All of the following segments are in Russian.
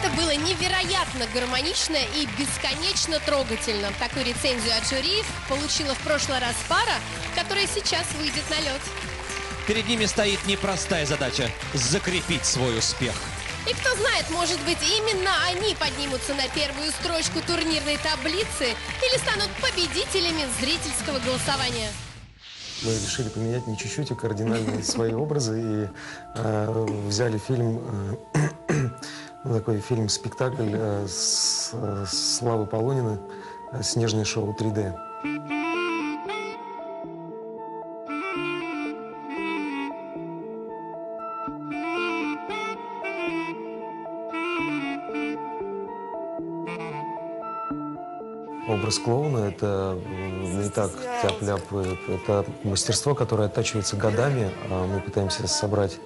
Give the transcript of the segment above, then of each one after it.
Это было невероятно гармонично и бесконечно трогательно. Такую рецензию от жюри получила в прошлый раз пара, которая сейчас выйдет на лед. Перед ними стоит непростая задача – закрепить свой успех. И кто знает, может быть, именно они поднимутся на первую строчку турнирной таблицы или станут победителями зрительского голосования. Мы решили поменять не чуть-чуть, а кардинально свои образы и э, взяли фильм, э, такой фильм-спектакль э, с, э, Славы Полонина э, «Снежное шоу 3D». Образ клоуна – это не так тяп-ляп. Это мастерство, которое оттачивается годами. А Мы пытаемся собрать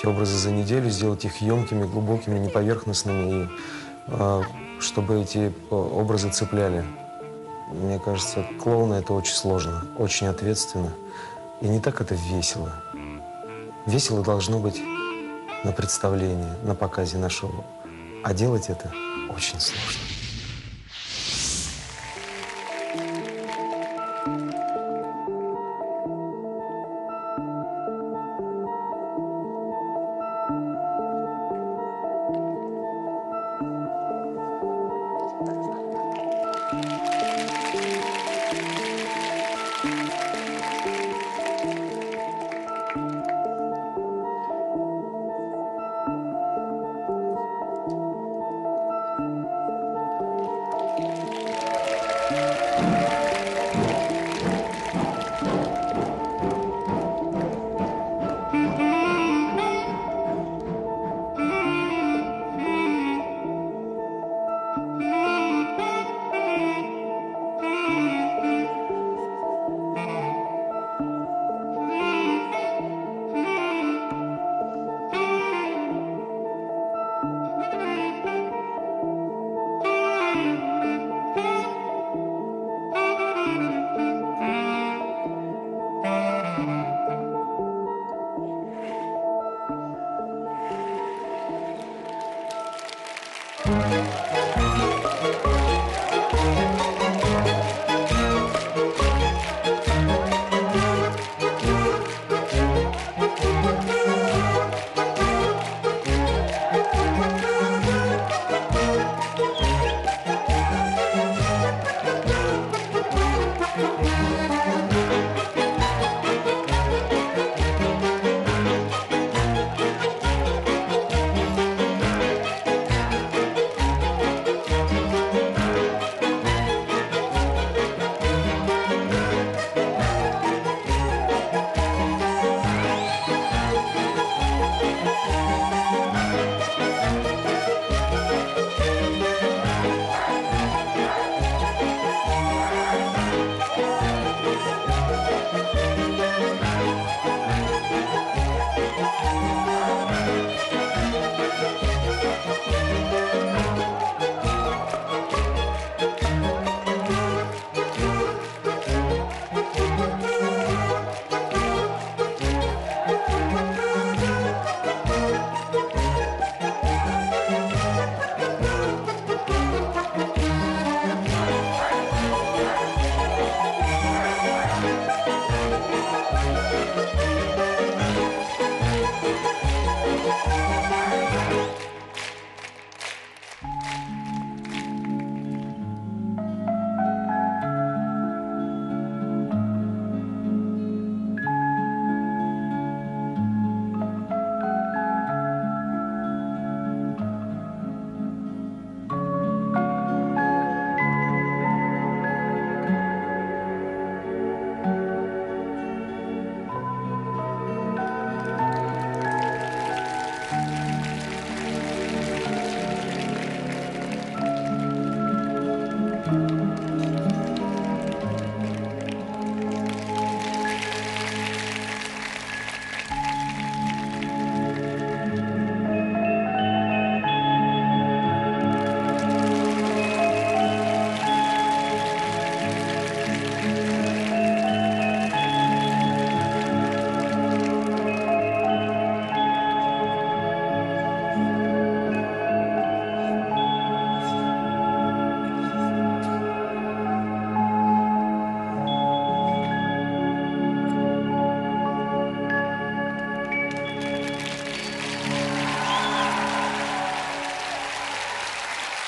эти образы за неделю, сделать их емкими, глубокими, неповерхностными, и а, чтобы эти а, образы цепляли. Мне кажется, клоуна – это очень сложно, очень ответственно. И не так это весело. Весело должно быть на представлении, на показе, на шоу. А делать это очень сложно.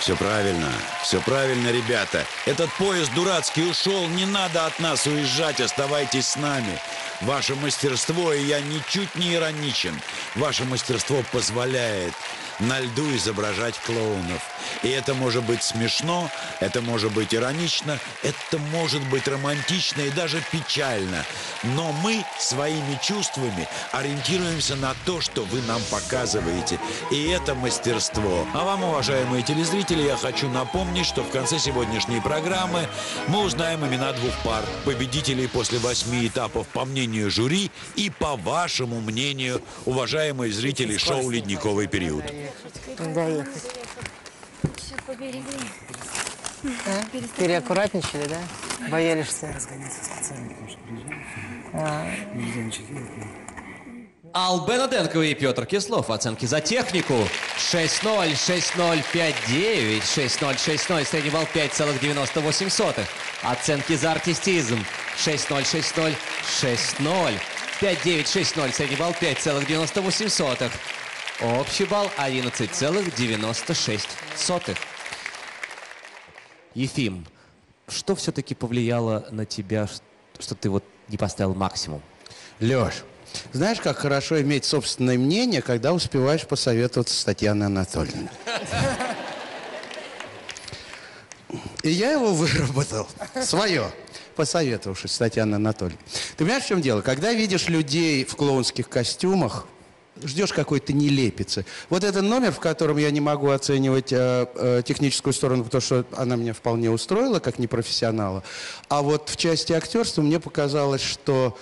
Все правильно, все правильно, ребята. Этот поезд дурацкий ушел, не надо от нас уезжать, оставайтесь с нами. Ваше мастерство, и я ничуть не ироничен, ваше мастерство позволяет на льду изображать клоунов. И это может быть смешно, это может быть иронично, это может быть романтично и даже печально. Но мы своими чувствами ориентируемся на то, что вы нам показываете. И это мастерство. А вам, уважаемые телезрители, я хочу напомнить, что в конце сегодняшней программы мы узнаем имена двух пар, победителей после восьми этапов по мнению жюри и по вашему мнению, уважаемые зрители шоу «Ледниковый период». Доехать. А? Переаккуратничали, да? Боялись, что Албена Денкова и Петр Кислов. Оценки за технику. 6-0, 6-0, 5-9, 6-0, 6-0. Средний балл 5,98. Оценки за артистизм. 6-0, 6-0, 6-0. 5-9, 6-0. Средний балл 5,98. Общий балл 11,96. Ефим, что все-таки повлияло на тебя, что ты вот не поставил максимум? Леш, знаешь, как хорошо иметь собственное мнение, когда успеваешь посоветоваться с Татьяной Анатольевной. И я его выработал, свое, посоветовавшись с Татьяной Анатольевной. Ты понимаешь, в чем дело? Когда видишь людей в клоунских костюмах, ждешь какой-то нелепицы. Вот этот номер, в котором я не могу оценивать э, э, техническую сторону, потому что она меня вполне устроила, как непрофессионала. А вот в части актерства мне показалось, что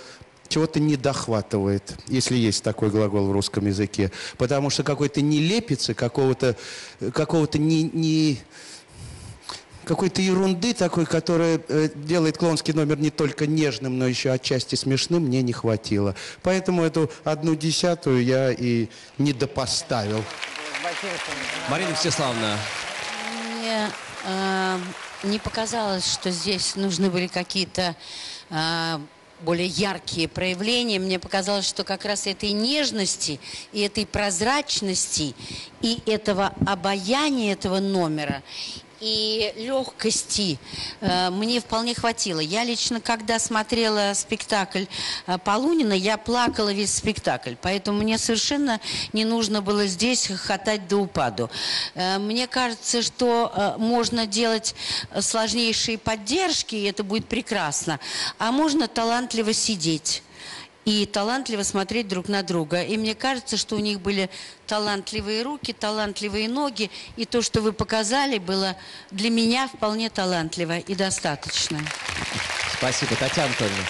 чего-то не дохватывает, если есть такой глагол в русском языке. Потому что какой-то нелепицы, какого-то какого не, не, какой-то ерунды такой, которая э, делает клоунский номер не только нежным, но еще отчасти смешным, мне не хватило. Поэтому эту одну десятую я и не допоставил. Марина Всеславна. Мне э, не показалось, что здесь нужны были какие-то э, более яркие проявления. Мне показалось, что как раз этой нежности и этой прозрачности и этого обаяния этого номера и легкости э, мне вполне хватило. Я лично, когда смотрела спектакль э, Полунина, я плакала весь спектакль, поэтому мне совершенно не нужно было здесь хохотать до упаду. Э, мне кажется, что э, можно делать сложнейшие поддержки, и это будет прекрасно, а можно талантливо сидеть и талантливо смотреть друг на друга. И мне кажется, что у них были талантливые руки, талантливые ноги, и то, что вы показали, было для меня вполне талантливо и достаточно. Спасибо, Татьяна Анатольевна.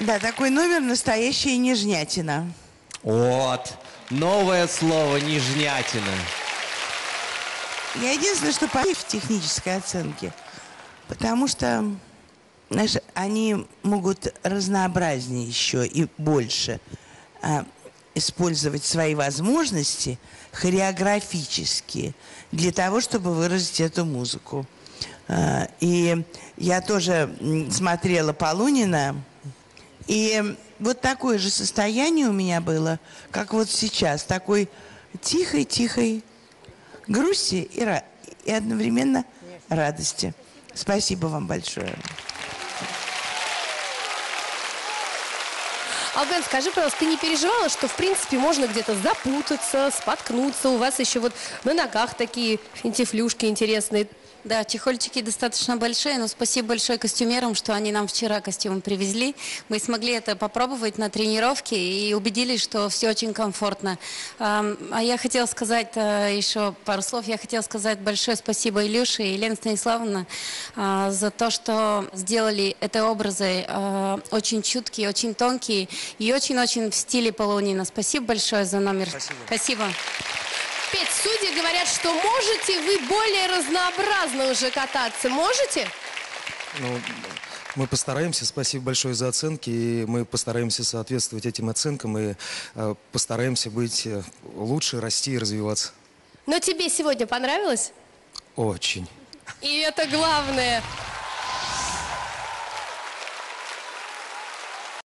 Да, такой номер настоящая нежнятина. Вот, новое слово «нежнятина». Я единственное, что в технической оценке, потому что знаешь, они могут разнообразнее еще и больше а, использовать свои возможности хореографические для того, чтобы выразить эту музыку. А, и я тоже смотрела Полунина, и вот такое же состояние у меня было, как вот сейчас, такой тихой-тихой грусти и, и одновременно радости. Спасибо вам большое. Албен, скажи, пожалуйста, ты не переживала, что, в принципе, можно где-то запутаться, споткнуться? У вас еще вот на ногах такие финтифлюшки интересные. Да, чехольчики достаточно большие, но спасибо большое костюмерам, что они нам вчера костюмы привезли. Мы смогли это попробовать на тренировке и убедились, что все очень комфортно. А я хотела сказать э, еще пару слов. Я хотела сказать большое спасибо Илюше и Елене Станиславовне а, за то, что сделали это образы а, очень чуткие, очень тонкие и очень-очень в стиле Полунина. Спасибо большое за номер. Спасибо. Спасибо. Петь, судьи говорят, что можете вы более разнообразно уже кататься. Можете? Ну, мы постараемся. Спасибо большое за оценки. И мы постараемся соответствовать этим оценкам и э, постараемся быть э, лучше, расти и развиваться. Но тебе сегодня понравилось? Очень. И это главное.